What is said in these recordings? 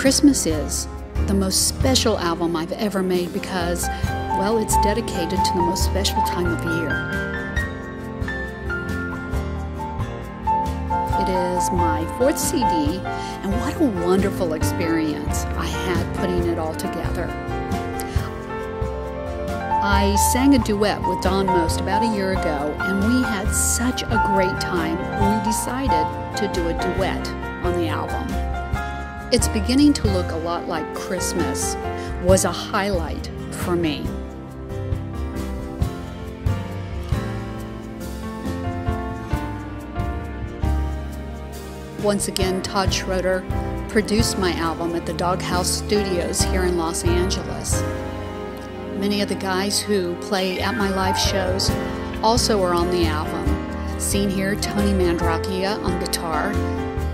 Christmas is the most special album I've ever made because, well, it's dedicated to the most special time of year. It is my fourth CD, and what a wonderful experience I had putting it all together. I sang a duet with Don Most about a year ago, and we had such a great time we decided to do a duet on the album. It's beginning to look a lot like Christmas was a highlight for me. Once again, Todd Schroeder produced my album at the Doghouse Studios here in Los Angeles. Many of the guys who play at my live shows also are on the album. Seen here, Tony Mandrakia on guitar,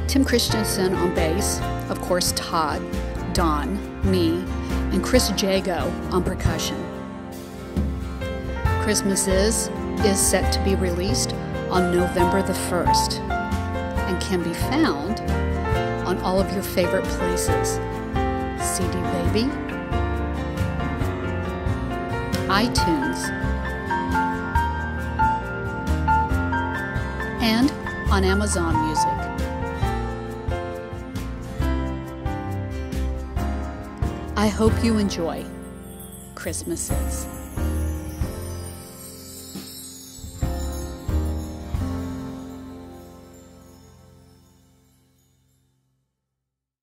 Tim Christensen on bass, of course, Todd, Don, me, and Chris Jago on percussion. Christmas is is set to be released on November the 1st and can be found on all of your favorite places. CD Baby, iTunes, and on Amazon Music. I hope you enjoy Christmas Is.